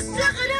الاستقلال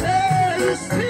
Hey,